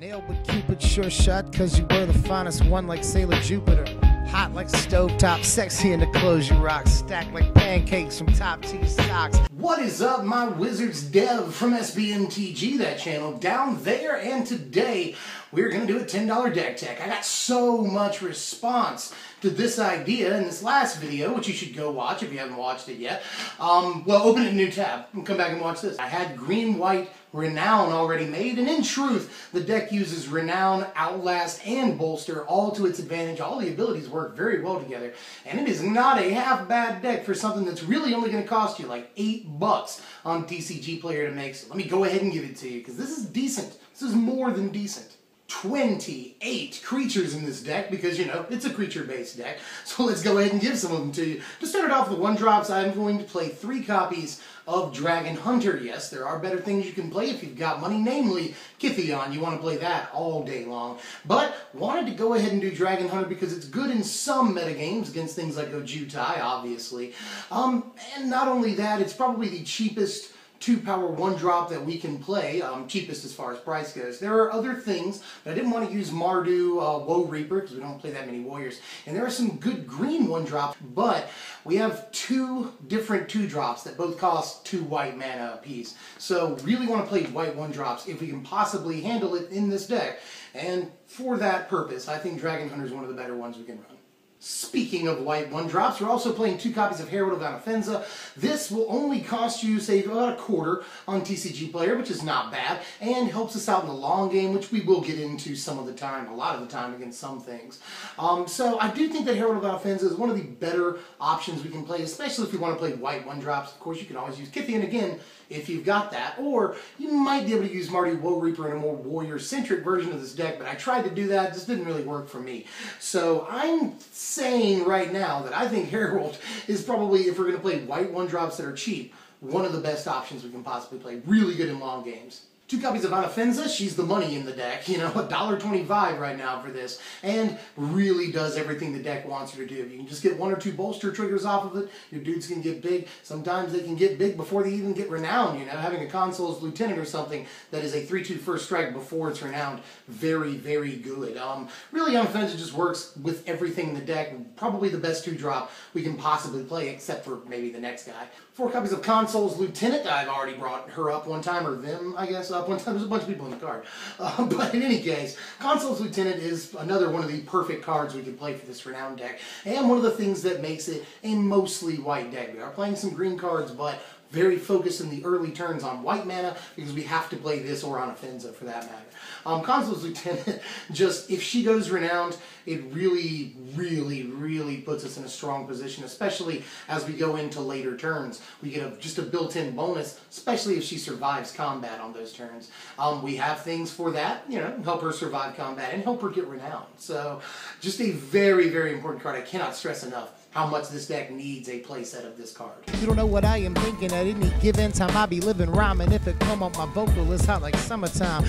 Nailed with Cupid sure shot, cause you were the finest one like Sailor Jupiter. Hot like stovetop, sexy in the clothes you rock, stacked like pancakes from top T socks. What is up, my Wizards dev from SBMTG, that channel down there, and today we're to do a $10 deck tech. I got so much response to this idea in this last video, which you should go watch if you haven't watched it yet. Um, well, open a new tab and come back and watch this. I had green-white Renown already made, and in truth, the deck uses Renown, Outlast, and Bolster all to its advantage. All the abilities work very well together, and it is not a half-bad deck for something that's really only going to cost you like 8 bucks on TCG Player to make. So let me go ahead and give it to you, because this is decent. This is more than decent. 28 creatures in this deck because, you know, it's a creature-based deck. So let's go ahead and give some of them to you. To start it off with the one drops, I'm going to play three copies of Dragon Hunter. Yes, there are better things you can play if you've got money, namely Kytheon. You want to play that all day long. But wanted to go ahead and do Dragon Hunter because it's good in some metagames against things like Ojutai, obviously. Um, and not only that, it's probably the cheapest two power one drop that we can play, um, cheapest as far as price goes. There are other things, but I didn't want to use Mardu uh, Woe Reaper because we don't play that many warriors. And there are some good green one drops, but we have two different two drops that both cost two white mana apiece. So really want to play white one drops if we can possibly handle it in this deck. And for that purpose, I think Dragon Hunter is one of the better ones we can run. Speaking of white one drops, we're also playing two copies of Herald of Anafenza. This will only cost you, say, about a quarter on TCG Player, which is not bad, and helps us out in the long game, which we will get into some of the time, a lot of the time against some things. Um, so I do think that Herald of Anafenza is one of the better options we can play, especially if you want to play white one drops. Of course, you can always use Kytheon again if you've got that, or you might be able to use Mardu Woe Reaper in a more warrior-centric version of this deck, but I tried to do that, this didn't really work for me. So I'm saying right now that I think Herald is probably, if we're going to play white one-drops that are cheap, one of the best options we can possibly play. Really good in long games. Two copies of Anafenza, she's the money in the deck, you know, $1.25 right now for this, and really does everything the deck wants her to do. You can just get one or two bolster triggers off of it, your dudes can get big. Sometimes they can get big before they even get renowned, you know, having a Consul's Lieutenant or something that is a 3-2 first strike before it's renowned, very, very good. Um, really, Anafenza just works with everything in the deck, probably the best two-drop we can possibly play, except for maybe the next guy. Four copies of Consul's Lieutenant, I've already brought her up one time, or them, I guess up one time. There's a bunch of people in the card. Uh, but in any case, Consul's Lieutenant is another one of the perfect cards we can play for this Renowned deck. And one of the things that makes it a mostly white deck. We are playing some green cards, but very focused in the early turns on white mana because we have to play this or on Anafenza for that matter. Um, Consul's Lieutenant, just if she goes renowned, it really, really, really puts us in a strong position, especially as we go into later turns. We get a, just a built-in bonus, especially if she survives combat on those turns. Um, we have things for that, you know, help her survive combat and help her get renowned. So just a very, very important card. I cannot stress enough how much this deck needs a playset of this card. You don't know what I am thinking at any given time. I be living rhyming. If it come up my vocal, is hot like summertime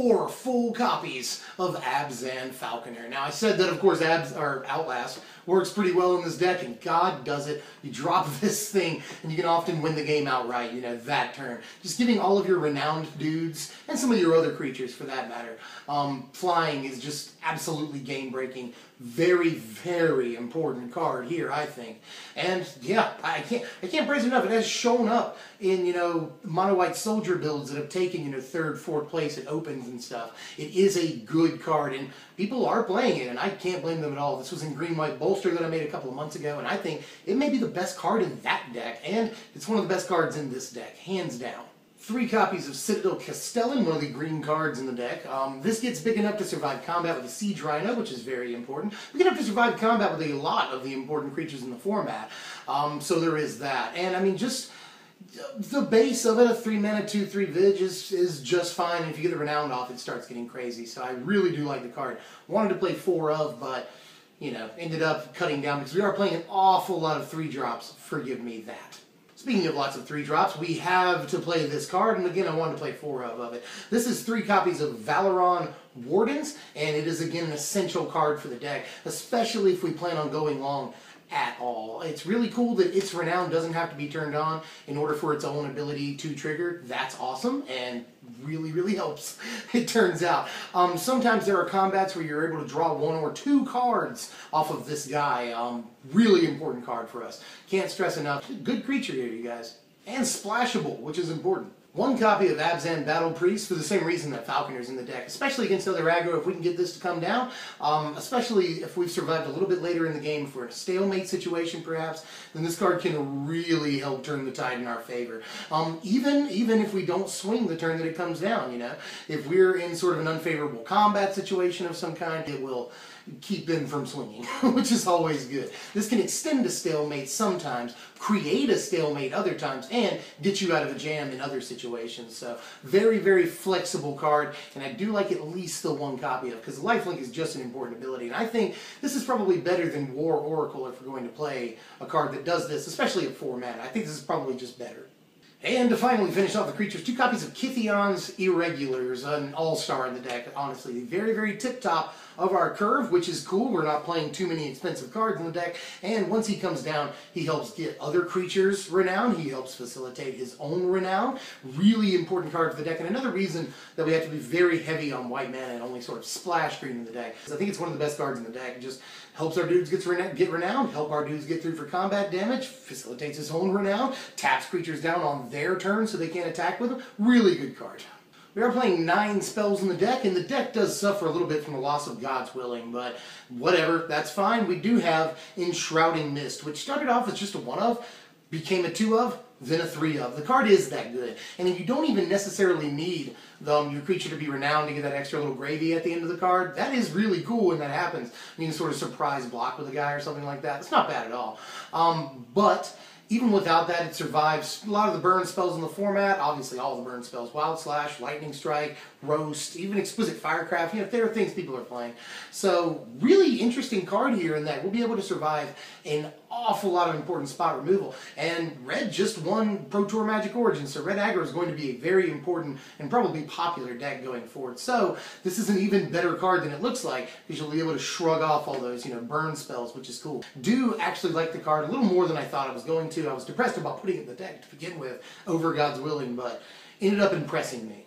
four full copies of Abzan Falconer. Now, I said that, of course, Abzan Outlast works pretty well in this deck, and God does it. You drop this thing, and you can often win the game outright, you know, that turn. Just giving all of your renowned dudes, and some of your other creatures for that matter, um, flying is just absolutely game-breaking. Very, very important card here, I think. And yeah, I can't I can't praise enough. It has shown up in, you know, mono white soldier builds that have taken, you know, third, fourth place at opens and stuff. It is a good card, and people are playing it, and I can't blame them at all. This was in green white bolster that I made a couple of months ago, and I think it may be the best card in that deck, and it's one of the best cards in this deck, hands down three copies of Citadel Castellan, one of the green cards in the deck. Um, this gets big enough to survive combat with a Siege Rhino, which is very important. Big enough to survive combat with a lot of the important creatures in the format. Um, so there is that. And I mean, just the base of it, a 3 mana, 2 3 Vig, is, is just fine. If you get the Renowned off, it starts getting crazy. So I really do like the card. Wanted to play 4 of, but, you know, ended up cutting down because we are playing an awful lot of 3 drops. Forgive me that. Speaking of lots of three drops, we have to play this card, and again, I wanted to play four of, of it. This is three copies of Valeron Wardens, and it is again an essential card for the deck, especially if we plan on going long. At all. It's really cool that its renown doesn't have to be turned on in order for its own ability to trigger. That's awesome and really, really helps, it turns out. Um, sometimes there are combats where you're able to draw one or two cards off of this guy. Um, really important card for us. Can't stress enough. Good creature here, you guys. And splashable, which is important. One copy of Abzan Battle Priest for the same reason that Falconer's in the deck, especially against other aggro if we can get this to come down, um, especially if we've survived a little bit later in the game for a stalemate situation perhaps, then this card can really help turn the tide in our favor. Um, even, even if we don't swing the turn that it comes down, you know, if we're in sort of an unfavorable combat situation of some kind, it will keep them from swinging, which is always good. This can extend a stalemate sometimes, create a stalemate other times, and get you out of a jam in other situations. So very, very flexible card, and I do like at least the one copy of because lifelink is just an important ability. And I think this is probably better than War Oracle if we're going to play a card that does this, especially at 4 mana. I think this is probably just better. And to finally finish off the creatures, two copies of Kytheon's Irregulars, an all-star in the deck, honestly. Very, very tip-top of our curve, which is cool. We're not playing too many expensive cards in the deck. And once he comes down, he helps get other creatures renown. He helps facilitate his own renown. Really important card for the deck. And another reason that we have to be very heavy on white mana and only sort of splash green in the deck. I think it's one of the best cards in the deck. It just helps our dudes get, rena get renowned, help our dudes get through for combat damage, facilitates his own renown, taps creatures down on their turn so they can't attack with them. Really good card. We are playing nine spells in the deck, and the deck does suffer a little bit from the loss of God's Willing, but whatever, that's fine. We do have Enshrouding Mist, which started off as just a one of, became a two of, then a three of. The card is that good, and if you don't even necessarily need the, um, your creature to be renowned to get that extra little gravy at the end of the card. That is really cool when that happens. You can sort of surprise block with a guy or something like that. It's not bad at all. Um, but even without that, it survives a lot of the burn spells in the format. Obviously, all the burn spells: Wild Slash, Lightning Strike, Roast, even Exquisite Firecraft. You know, there are things people are playing. So, really interesting card here in that we'll be able to survive an awful lot of important spot removal. And Red just won Pro Tour Magic Origins, so Red Aggro is going to be a very important and probably popular deck going forward. So, this is an even better card than it looks like because you'll be able to shrug off all those, you know, burn spells, which is cool. Do actually like the card a little more than I thought I was going to. I was depressed about putting it in the deck to begin with, over God's willing, but ended up impressing me.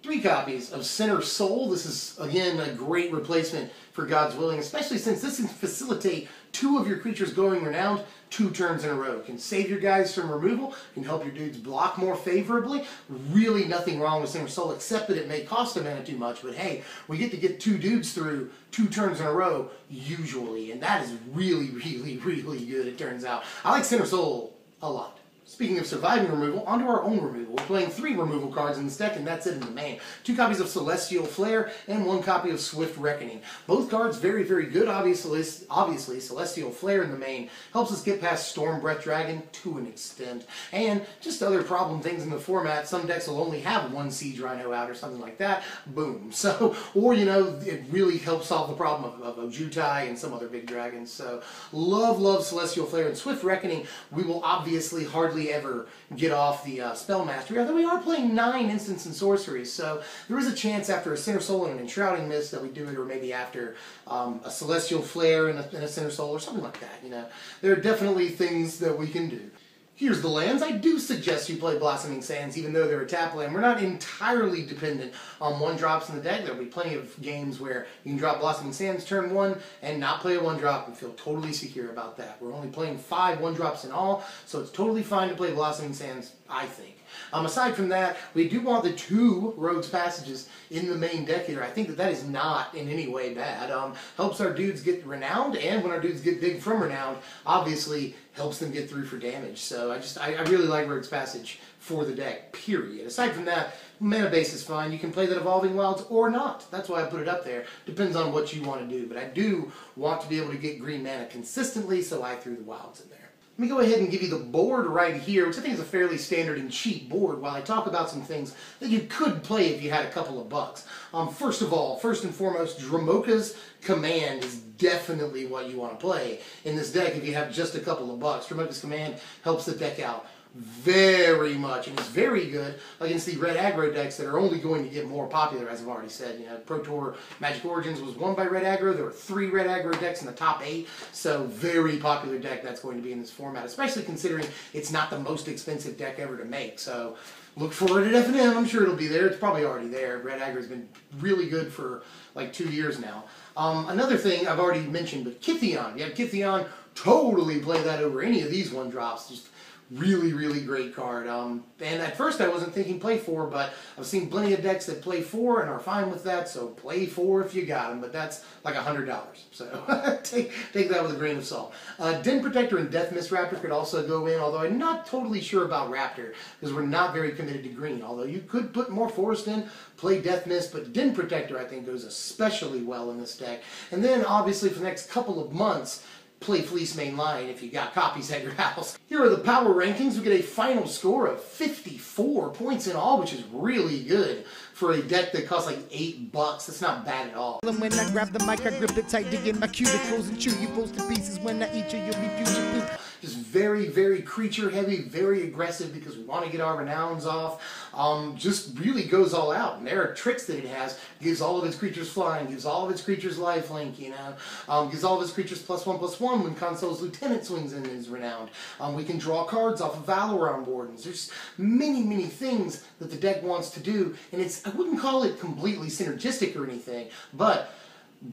Three copies of Center Soul. This is, again, a great replacement for God's Willing, especially since this can facilitate two of your creatures going renowned two turns in a row. Can save your guys from removal, can help your dudes block more favorably. Really nothing wrong with Center Soul, except that it may cost a mana too much, but hey, we get to get two dudes through two turns in a row, usually, and that is really, really, really good, it turns out. I like Center Soul a lot. Speaking of surviving removal, onto our own removal. We're playing three removal cards in this deck, and that's it in the main. Two copies of Celestial Flare and one copy of Swift Reckoning. Both cards very, very good, obviously. Obviously, Celestial Flare in the main helps us get past Stormbreath Dragon to an extent. And just other problem things in the format. Some decks will only have one Siege Rhino out or something like that. Boom. So, or, you know, it really helps solve the problem of, of Ojutai and some other big dragons. So, love, love Celestial Flare and Swift Reckoning. We will obviously hardly hardly ever get off the uh, spell mastery, although we are playing nine instants and sorceries, so there is a chance after a Center Soul and an Enshrouding Mist that we do it, or maybe after um, a Celestial Flare and a, and a Center Soul, or something like that, you know. There are definitely things that we can do. Here's the lands. I do suggest you play Blossoming Sands, even though they're a tap land. We're not entirely dependent on one drops in the deck. There'll be plenty of games where you can drop Blossoming Sands turn one and not play a one drop and feel totally secure about that. We're only playing five one drops in all, so it's totally fine to play Blossoming Sands, I think. Um, aside from that, we do want the two Rogue's Passages in the main deck here. I think that that is not in any way bad. Um, helps our dudes get renowned, and when our dudes get big from renowned, obviously helps them get through for damage. So I just, I, I really like Rogue's Passage for the deck, period. Aside from that, mana base is fine. You can play that Evolving Wilds or not. That's why I put it up there. Depends on what you want to do. But I do want to be able to get green mana consistently, so I threw the Wilds in there. Let me go ahead and give you the board right here, which I think is a fairly standard and cheap board, while I talk about some things that you could play if you had a couple of bucks. Um, first of all, first and foremost, Dromoka's Command is definitely what you want to play in this deck if you have just a couple of bucks. Dromoka's Command helps the deck out very much, and it's very good against the red aggro decks that are only going to get more popular, as I've already said. You know, Pro Tour Magic Origins was won by red aggro. There were three red aggro decks in the top eight, so very popular deck that's going to be in this format, especially considering it's not the most expensive deck ever to make. So look forward to FNM. I'm sure it'll be there. It's probably already there. Red Aggro has been really good for like two years now. Um, another thing I've already mentioned, but Kytheon. You have Kytheon, totally play that over any of these one drops. Just really, really great card. Um, and at first I wasn't thinking play four, but I've seen plenty of decks that play four and are fine with that, so play four if you got them, but that's like a $100. So take, take that with a grain of salt. Uh, Den Protector and Deathmist Raptor could also go in, although I'm not totally sure about Raptor, because we're not very committed to green. Although you could put more forest in, play Deathmist, but Den Protector I think goes especially well in this deck. And then obviously for the next couple of months, play Fleecemane Lion if you got copies at your house. Here are the power rankings. We get a final score of 54 points in all, which is really good for a deck that costs like 8 bucks. That's not bad at all. When I grab the mic, I grip it tight, dig in my cuticles and chew you both to pieces. When I eat you, you'll be future. Just very, very creature heavy, very aggressive because we want to get our renowns off. Um, just really goes all out. And there are tricks that it has. Gives all of its creatures flying, gives all of its creatures lifelink, you know. Um, gives all of its creatures plus one, plus one when Consul's Lieutenant swings in and is renowned. Um, we can draw cards off of Valeron Wardens. There's many, many things that the deck wants to do. And it's, I wouldn't call it completely synergistic or anything, but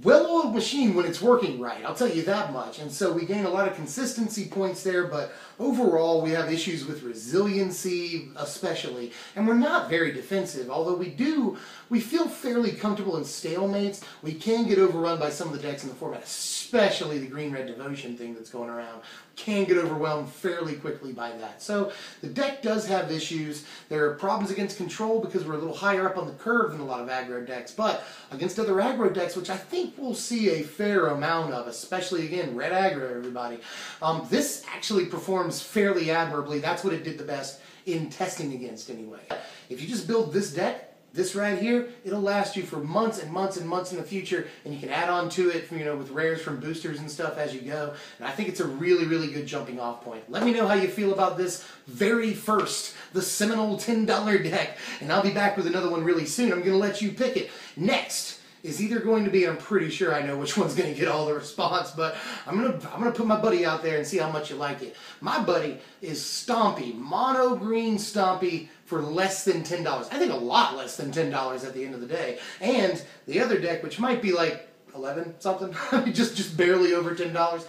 well-oiled machine when it's working right. I'll tell you that much. And so we gain a lot of consistency points there, but overall we have issues with resiliency especially. And we're not very defensive, although we do, we feel fairly comfortable in stalemates. We can get overrun by some of the decks in the format, especially the green-red devotion thing that's going around. Can get overwhelmed fairly quickly by that. So the deck does have issues. There are problems against control because we're a little higher up on the curve than a lot of aggro decks, but against other aggro decks, which I think we'll see a fair amount of, especially again, red aggro, everybody. Um, this actually performs fairly admirably. That's what it did the best in testing against anyway. If you just build this deck, this right here, it'll last you for months and months and months in the future, and you can add on to it, you know, with rares from boosters and stuff as you go. And I think it's a really, really good jumping off point. Let me know how you feel about this very first, the seminal $10 deck, and I'll be back with another one really soon. I'm going to let you pick it. Next, is either going to be, I'm pretty sure I know which one's going to get all the response, but I'm going to I'm gonna put my buddy out there and see how much you like it. My buddy is Stompy, mono green Stompy for less than $10. I think a lot less than $10 at the end of the day. And the other deck, which might be like 11 something, just, just barely over $10,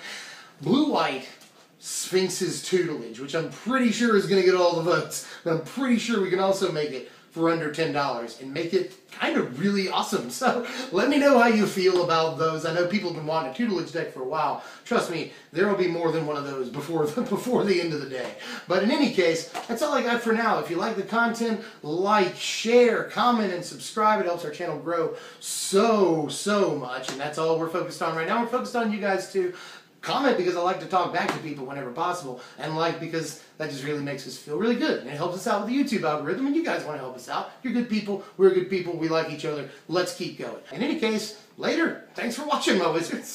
blue-white Sphinx's Tutelage, which I'm pretty sure is going to get all the votes, but I'm pretty sure we can also make it for under $10 and make it kind of really awesome. So let me know how you feel about those. I know people have been wanting a tutelage deck for a while. Trust me, there will be more than one of those before the, before the end of the day. But in any case, that's all I got for now. If you like the content, like, share, comment, and subscribe. It helps our channel grow so, so much. And that's all we're focused on right now. We're focused on you guys too. Comment because I like to talk back to people whenever possible, and like because that just really makes us feel really good. And it helps us out with the YouTube algorithm, and you guys want to help us out. You're good people, we're good people, we like each other. Let's keep going. In any case, later. Thanks for watching, my wizards.